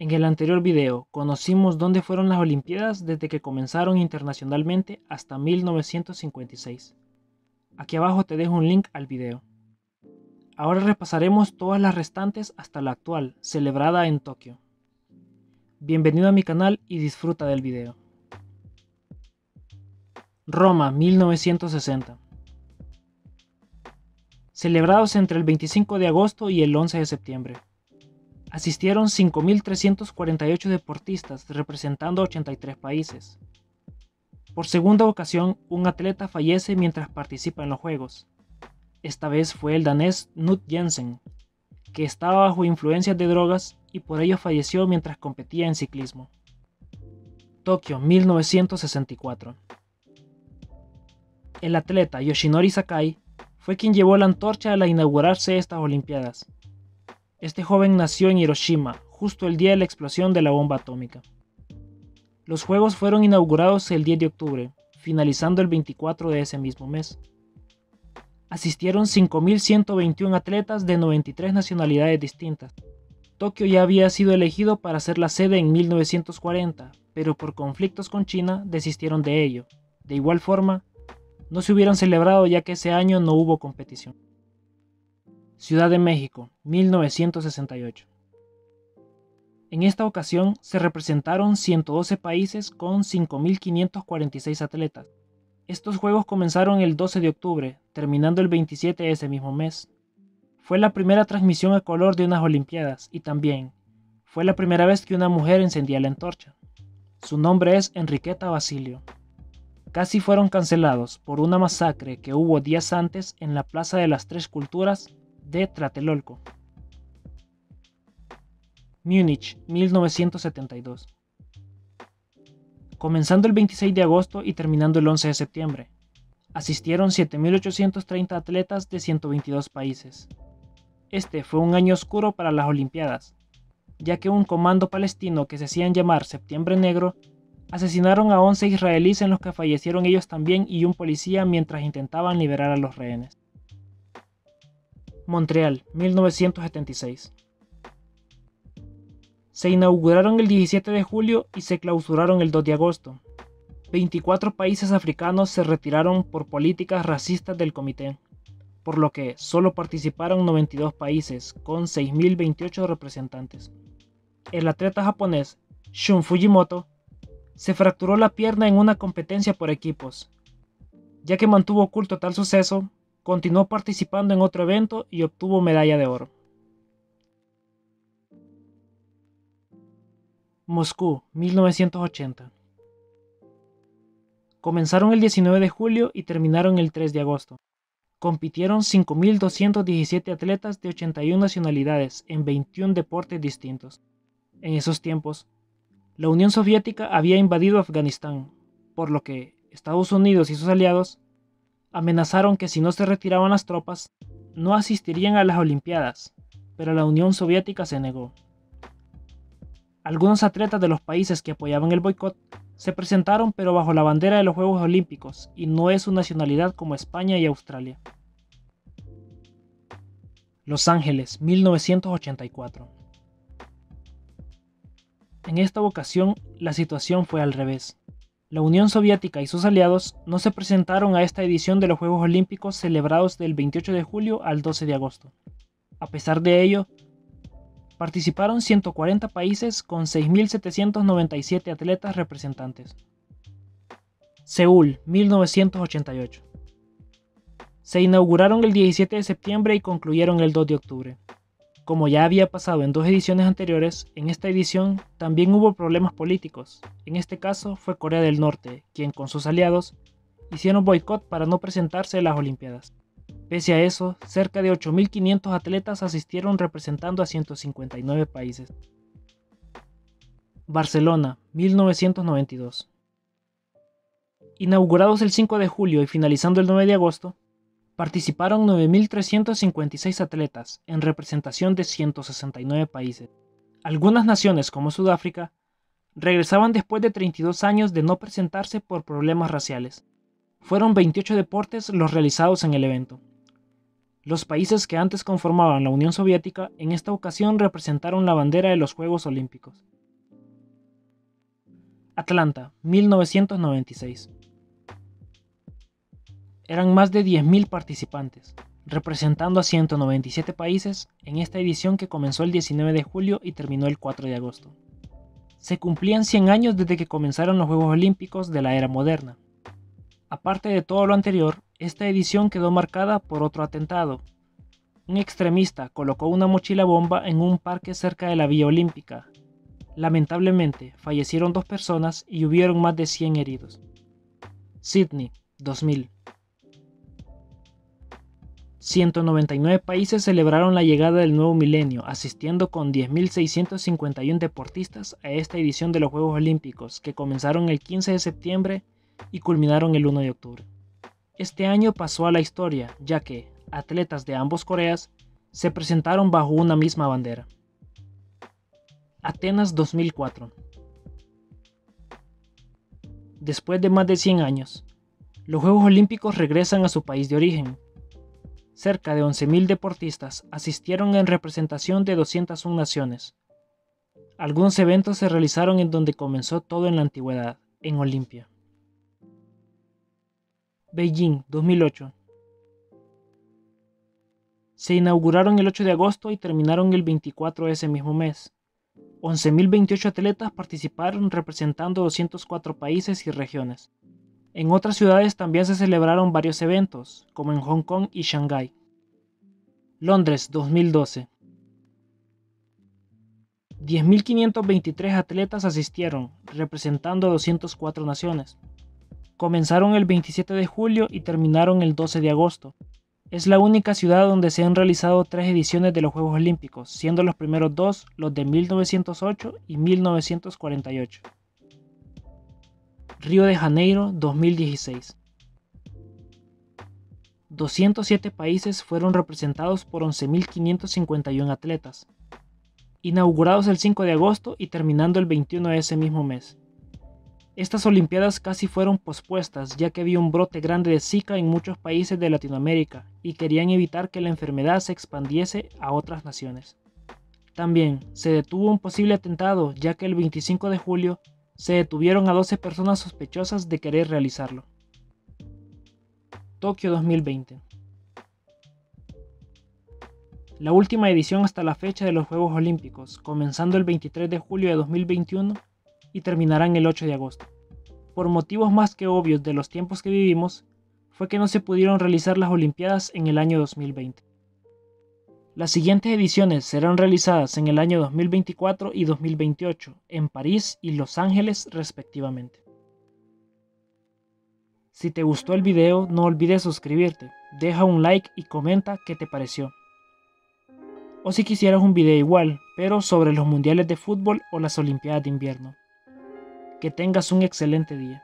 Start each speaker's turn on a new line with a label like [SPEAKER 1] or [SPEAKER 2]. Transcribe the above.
[SPEAKER 1] En el anterior video conocimos dónde fueron las Olimpiadas desde que comenzaron internacionalmente hasta 1956. Aquí abajo te dejo un link al video. Ahora repasaremos todas las restantes hasta la actual, celebrada en Tokio. Bienvenido a mi canal y disfruta del video. Roma 1960 Celebrados entre el 25 de agosto y el 11 de septiembre asistieron 5.348 deportistas representando 83 países. Por segunda ocasión, un atleta fallece mientras participa en los Juegos. Esta vez fue el danés Knut Jensen, que estaba bajo influencias de drogas y por ello falleció mientras competía en ciclismo. Tokio 1964 El atleta Yoshinori Sakai fue quien llevó la antorcha al inaugurarse estas Olimpiadas, este joven nació en Hiroshima, justo el día de la explosión de la bomba atómica. Los Juegos fueron inaugurados el 10 de octubre, finalizando el 24 de ese mismo mes. Asistieron 5.121 atletas de 93 nacionalidades distintas. Tokio ya había sido elegido para ser la sede en 1940, pero por conflictos con China desistieron de ello. De igual forma, no se hubieran celebrado ya que ese año no hubo competición. Ciudad de México, 1968. En esta ocasión se representaron 112 países con 5.546 atletas. Estos Juegos comenzaron el 12 de octubre, terminando el 27 de ese mismo mes. Fue la primera transmisión a color de unas Olimpiadas y también fue la primera vez que una mujer encendía la antorcha. Su nombre es Enriqueta Basilio. Casi fueron cancelados por una masacre que hubo días antes en la Plaza de las Tres Culturas de Tlatelolco. Múnich, 1972. Comenzando el 26 de agosto y terminando el 11 de septiembre, asistieron 7.830 atletas de 122 países. Este fue un año oscuro para las Olimpiadas, ya que un comando palestino que se hacían llamar Septiembre Negro asesinaron a 11 israelíes en los que fallecieron ellos también y un policía mientras intentaban liberar a los rehenes. Montreal, 1976. Se inauguraron el 17 de julio y se clausuraron el 2 de agosto. 24 países africanos se retiraron por políticas racistas del comité, por lo que solo participaron 92 países, con 6.028 representantes. El atleta japonés Shun Fujimoto se fracturó la pierna en una competencia por equipos. Ya que mantuvo oculto tal suceso, continuó participando en otro evento y obtuvo medalla de oro. Moscú, 1980. Comenzaron el 19 de julio y terminaron el 3 de agosto. Compitieron 5.217 atletas de 81 nacionalidades en 21 deportes distintos. En esos tiempos, la Unión Soviética había invadido Afganistán, por lo que Estados Unidos y sus aliados amenazaron que si no se retiraban las tropas, no asistirían a las Olimpiadas, pero la Unión Soviética se negó. Algunos atletas de los países que apoyaban el boicot se presentaron pero bajo la bandera de los Juegos Olímpicos y no es su nacionalidad como España y Australia. Los Ángeles, 1984. En esta ocasión la situación fue al revés. La Unión Soviética y sus aliados no se presentaron a esta edición de los Juegos Olímpicos celebrados del 28 de julio al 12 de agosto. A pesar de ello, participaron 140 países con 6.797 atletas representantes. Seúl, 1988. Se inauguraron el 17 de septiembre y concluyeron el 2 de octubre. Como ya había pasado en dos ediciones anteriores, en esta edición también hubo problemas políticos. En este caso fue Corea del Norte, quien con sus aliados hicieron boicot para no presentarse a las Olimpiadas. Pese a eso, cerca de 8.500 atletas asistieron representando a 159 países. Barcelona, 1992. Inaugurados el 5 de julio y finalizando el 9 de agosto, participaron 9.356 atletas en representación de 169 países. Algunas naciones, como Sudáfrica, regresaban después de 32 años de no presentarse por problemas raciales. Fueron 28 deportes los realizados en el evento. Los países que antes conformaban la Unión Soviética en esta ocasión representaron la bandera de los Juegos Olímpicos. Atlanta, 1996. Eran más de 10.000 participantes, representando a 197 países en esta edición que comenzó el 19 de julio y terminó el 4 de agosto. Se cumplían 100 años desde que comenzaron los Juegos Olímpicos de la era moderna. Aparte de todo lo anterior, esta edición quedó marcada por otro atentado. Un extremista colocó una mochila bomba en un parque cerca de la Vía Olímpica. Lamentablemente, fallecieron dos personas y hubieron más de 100 heridos. Sydney, 2000. 199 países celebraron la llegada del nuevo milenio, asistiendo con 10.651 deportistas a esta edición de los Juegos Olímpicos, que comenzaron el 15 de septiembre y culminaron el 1 de octubre. Este año pasó a la historia, ya que atletas de ambos Coreas se presentaron bajo una misma bandera. Atenas 2004 Después de más de 100 años, los Juegos Olímpicos regresan a su país de origen. Cerca de 11.000 deportistas asistieron en representación de 201 naciones. Algunos eventos se realizaron en donde comenzó todo en la antigüedad, en Olimpia. Beijing 2008. Se inauguraron el 8 de agosto y terminaron el 24 de ese mismo mes. 11.028 atletas participaron representando 204 países y regiones. En otras ciudades también se celebraron varios eventos, como en Hong Kong y Shanghái. Londres 2012. 10.523 atletas asistieron, representando 204 naciones. Comenzaron el 27 de julio y terminaron el 12 de agosto. Es la única ciudad donde se han realizado tres ediciones de los Juegos Olímpicos, siendo los primeros dos los de 1908 y 1948. Río de Janeiro 2016. 207 países fueron representados por 11.551 atletas, inaugurados el 5 de agosto y terminando el 21 de ese mismo mes. Estas Olimpiadas casi fueron pospuestas ya que había un brote grande de Zika en muchos países de Latinoamérica y querían evitar que la enfermedad se expandiese a otras naciones. También se detuvo un posible atentado ya que el 25 de julio se detuvieron a 12 personas sospechosas de querer realizarlo. Tokio 2020 La última edición hasta la fecha de los Juegos Olímpicos, comenzando el 23 de julio de 2021, y terminarán el 8 de agosto. Por motivos más que obvios de los tiempos que vivimos, fue que no se pudieron realizar las Olimpiadas en el año 2020. Las siguientes ediciones serán realizadas en el año 2024 y 2028, en París y Los Ángeles respectivamente. Si te gustó el video, no olvides suscribirte, deja un like y comenta qué te pareció. O si quisieras un video igual, pero sobre los mundiales de fútbol o las Olimpiadas de invierno. Que tengas un excelente día.